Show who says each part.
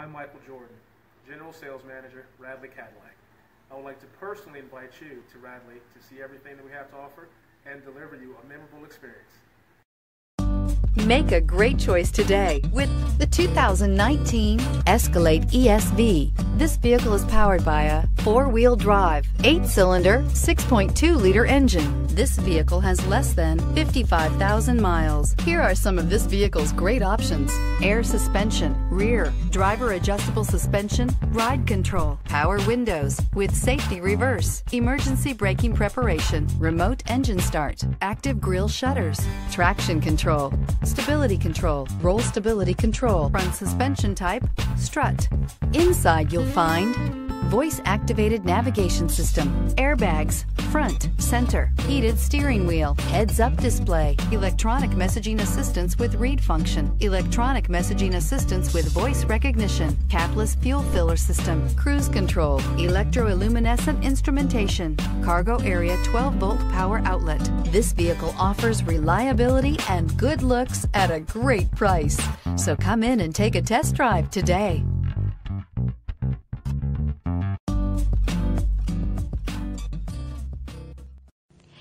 Speaker 1: I'm Michael Jordan, General Sales Manager, Radley Cadillac. I would like to personally invite you to Radley to see everything that we have to offer and deliver you a memorable experience.
Speaker 2: Make a great choice today with the 2019 Escalade ESV. This vehicle is powered by a four-wheel drive, eight-cylinder, 6.2-liter engine. This vehicle has less than 55,000 miles. Here are some of this vehicle's great options. Air suspension, rear, driver adjustable suspension, ride control, power windows with safety reverse, emergency braking preparation, remote engine start, active grille shutters, traction control, stability control, roll stability control, front suspension type, strut. Inside you'll find voice activated navigation system, airbags, front, center, heated steering wheel, heads up display, electronic messaging assistance with read function, electronic messaging assistance with voice recognition, capless fuel filler system, cruise control, electroluminescent instrumentation, cargo area 12 volt power outlet. This vehicle offers reliability and good looks at a great price. So come in and take a test drive today.